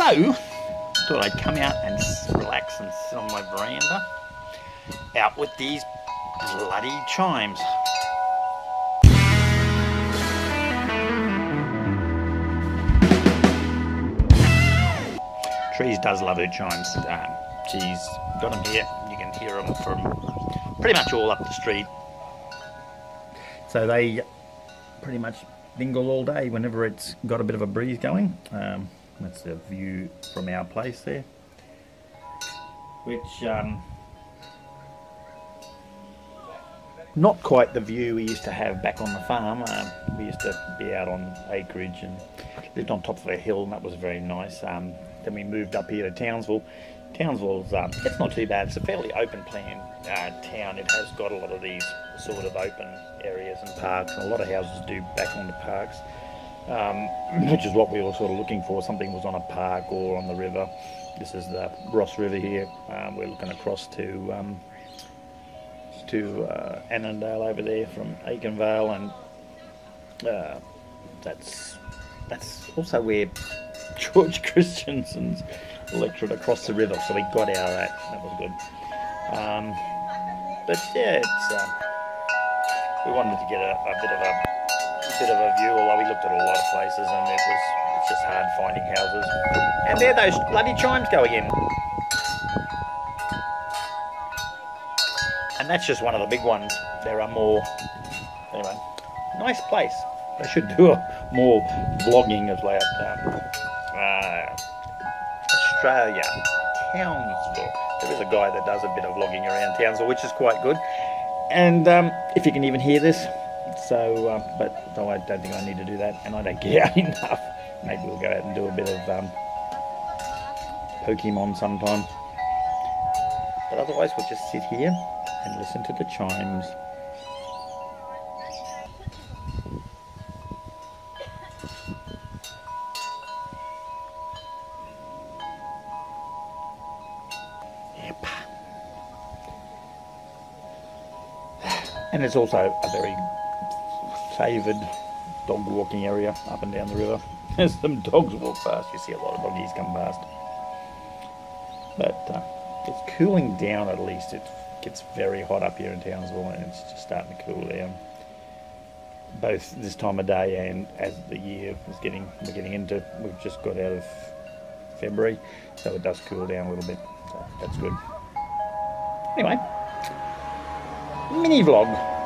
So, thought I'd come out and relax and sit on my veranda out with these bloody chimes. Trees does love her chimes. Um, she's got them here. You can hear them from pretty much all up the street. So they pretty much dingle all day whenever it's got a bit of a breeze going. Um, that's the view from our place there. Which, um, not quite the view we used to have back on the farm. Um, we used to be out on acreage and lived on top of a hill, and that was very nice. Um, then we moved up here to Townsville. Townsville's um, it's not too bad. It's a fairly open plan uh, town. It has got a lot of these sort of open areas and parks, and a lot of houses do back onto parks, um, which is what we were sort of looking for. Something was on a park or on the river. This is the Ross River here. Um, we're looking across to um, to uh, Annandale over there from Aitkenvale, and uh, that's that's also where George Christensen's electorate across the river. So we got out of that. That was good. Um, but yeah, it's um, we wanted to get a, a bit of a, of a view. Although we looked at a lot of places, and it was it's just hard finding houses. And there those bloody chimes go again. And that's just one of the big ones. There are more. Anyway, nice place. They should do a, more vlogging of like um, uh, Australia, Townsville. There is a guy that does a bit of vlogging around Townsville, which is quite good. And um, if you can even hear this, so um, but no, I don't think I need to do that, and I don't get out enough. Maybe we'll go out and do a bit of um, Pokemon sometime. But otherwise, we'll just sit here and listen to the chimes. And it's also a very favoured dog walking area up and down the river. There's some dogs walk past. You see a lot of doggies come past. But uh, it's cooling down at least. It gets very hot up here in Townsville and it's just starting to cool down. Both this time of day and as the year is getting, we're getting into, we've just got out of February, so it does cool down a little bit. So that's good. Anyway, mini vlog.